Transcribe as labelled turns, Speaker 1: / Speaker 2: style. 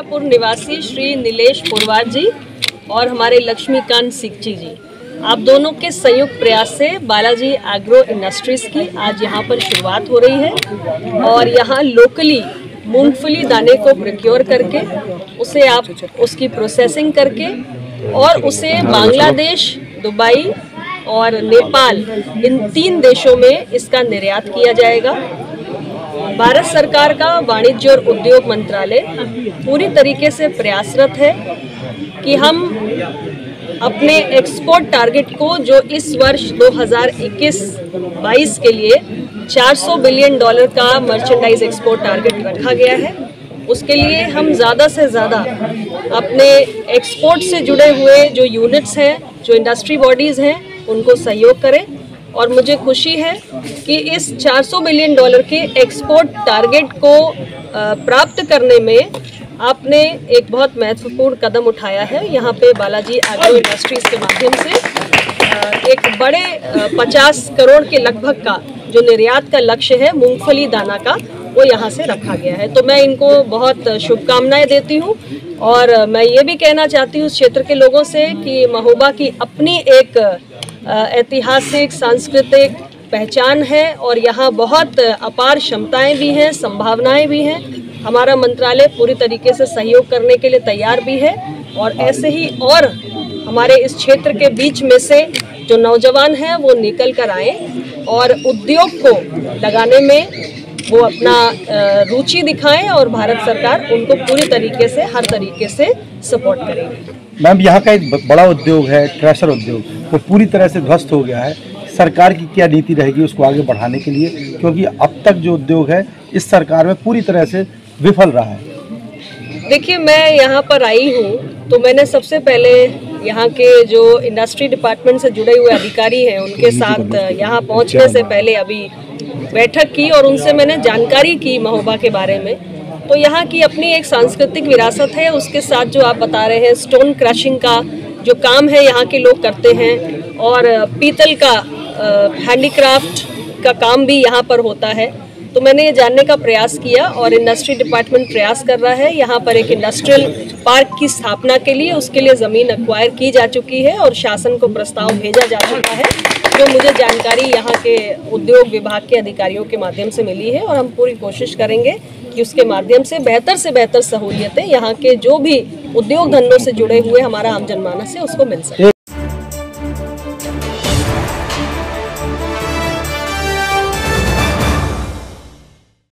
Speaker 1: मिर्जापुर निवासी श्री नीलेश पुरवार जी और हमारे लक्ष्मीकांत सिक्ची जी। आप दोनों के संयुक्त प्रयास से बालाजी एग्रो इंडस्ट्रीज़ की आज यहाँ पर शुरुआत हो रही है और यहाँ लोकली मूंगफली दाने को प्रोक्योर करके, उसे आप उसकी प्रोसेसिंग करके और उसे बांग्लादेश, दुबई और नेपाल इन तीन देशों में इसका निर्यात किया जाएगा। भारत सरकार का वाणिज्य और उद्योग मंत्रालय पूरी तरीके से प्रयासरत है कि हम अपने एक्सपोर्ट टारगेट को जो इस वर्ष 2021-22 के लिए 400 बिलियन डॉलर का मर्चेंडाइज एक्सपोर्ट टारगेट रखा गया है, उसके लिए हम ज़्यादा से ज़्यादा अपने एक्सपोर्ट से जुड़े हुए जो यूनिट्स हैं, जो इंडस्ट्री बॉडीज़ हैं, उनको सहयोग करें। और मुझे खुशी है कि इस 400 बिलियन डॉलर के एक्सपोर्ट टारगेट को प्राप्त करने में आपने एक बहुत महत्वपूर्ण कदम उठाया है। यहाँ पे बालाजी एग्रो इंडस्ट्रीज़ के माध्यम से एक बड़े 50 करोड़ के लगभग का जो निर्यात का लक्ष्य है, मूंगफली दाना का, वो यहाँ से रखा गया है। तो मैं इनको बहुत शुभकामनाएँ देती हूँ और मैं ये भी कहना चाहती हूँ इस क्षेत्र के लोगों से कि महोबा की अपनी एक ऐतिहासिक, सांस्कृतिक पहचान है और यहाँ बहुत अपार क्षमताएँ भी हैं, संभावनाएँ भी हैं। हमारा मंत्रालय पूरी तरीके से सहयोग करने के लिए तैयार भी है और ऐसे ही और हमारे इस क्षेत्र के बीच में से जो नौजवान हैं, वो निकल कर आए और उद्योग को लगाने में वो अपना रुचि दिखाएँ और भारत सरकार उनको पूरी तरीके से हर तरीके से सपोर्ट करेगी।
Speaker 2: मैम यहाँ का एक बड़ा उद्योग है क्रशर उद्योग। वो तो पूरी तरह से ध्वस्त हो गया है। सरकार की क्या नीति रहेगी उसको आगे बढ़ाने के लिए? क्योंकि अब तक जो उद्योग है इस सरकार में पूरी तरह से विफल रहा है।
Speaker 1: देखिए मैं यहाँ पर आई हूँ तो मैंने सबसे पहले यहाँ के जो इंडस्ट्री डिपार्टमेंट से जुड़े हुए अधिकारी हैं उनके साथ यहाँ पहुँचने से पहले अभी बैठक की और उनसे मैंने जानकारी की महोबा के बारे में। तो यहाँ की अपनी एक सांस्कृतिक विरासत है, उसके साथ जो आप बता रहे हैं स्टोन क्रशिंग का जो काम है यहाँ के लोग करते हैं, और पीतल का हैंडीक्राफ्ट का काम भी यहाँ पर होता है। तो मैंने ये जानने का प्रयास किया और इंडस्ट्री डिपार्टमेंट प्रयास कर रहा है, यहाँ पर एक इंडस्ट्रियल पार्क की स्थापना के लिए, उसके लिए ज़मीन अक्वायर की जा चुकी है और शासन को प्रस्ताव भेजा जा चुका है। जो मुझे जानकारी यहाँ के उद्योग विभाग के अधिकारियों के माध्यम से मिली है और हम पूरी कोशिश करेंगे कि उसके माध्यम से बेहतर से बेहतर सहूलियतें यहाँ के जो भी उद्योग धंधों से जुड़े हुए हमारा आम जनमानस है उसको मिल सके।